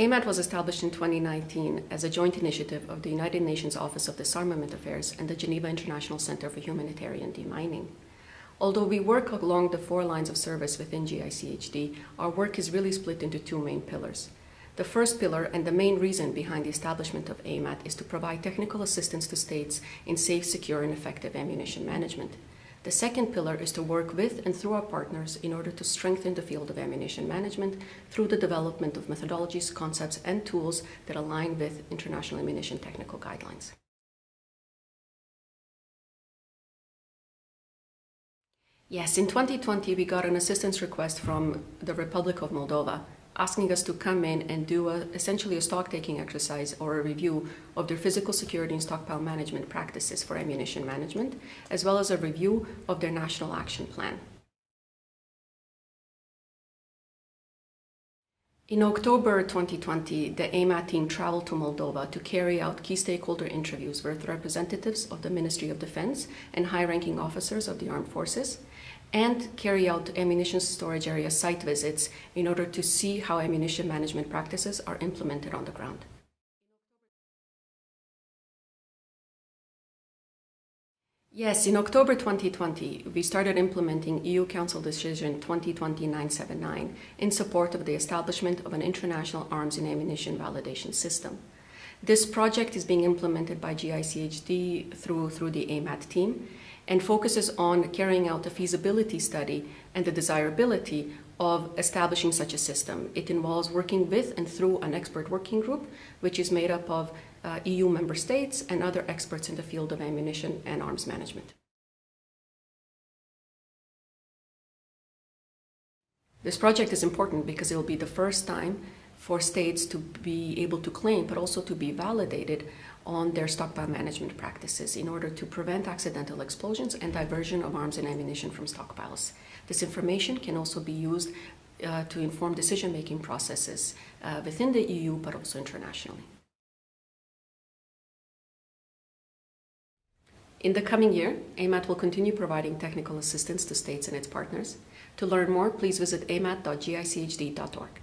AMAT was established in 2019 as a joint initiative of the United Nations Office of Disarmament Affairs and the Geneva International Center for Humanitarian Demining. Although we work along the four lines of service within GICHD, our work is really split into two main pillars. The first pillar and the main reason behind the establishment of AMAT is to provide technical assistance to states in safe, secure, and effective ammunition management. The second pillar is to work with and through our partners in order to strengthen the field of ammunition management through the development of methodologies, concepts, and tools that align with international ammunition technical guidelines. Yes, in 2020, we got an assistance request from the Republic of Moldova asking us to come in and do a, essentially a stock taking exercise or a review of their physical security and stockpile management practices for ammunition management, as well as a review of their national action plan. In October 2020, the AMAT team traveled to Moldova to carry out key stakeholder interviews with representatives of the Ministry of Defense and high ranking officers of the armed forces, and carry out ammunition storage area site visits in order to see how ammunition management practices are implemented on the ground. Yes, in October 2020, we started implementing EU Council Decision 2020-979 in support of the establishment of an international arms and ammunition validation system. This project is being implemented by GICHD through, through the AMAT team, and focuses on carrying out a feasibility study and the desirability of establishing such a system. It involves working with and through an expert working group, which is made up of uh, EU member states and other experts in the field of ammunition and arms management. This project is important because it will be the first time for states to be able to claim, but also to be validated on their stockpile management practices in order to prevent accidental explosions and diversion of arms and ammunition from stockpiles. This information can also be used uh, to inform decision-making processes uh, within the EU, but also internationally. In the coming year, AMAT will continue providing technical assistance to states and its partners. To learn more, please visit amat.gichd.org.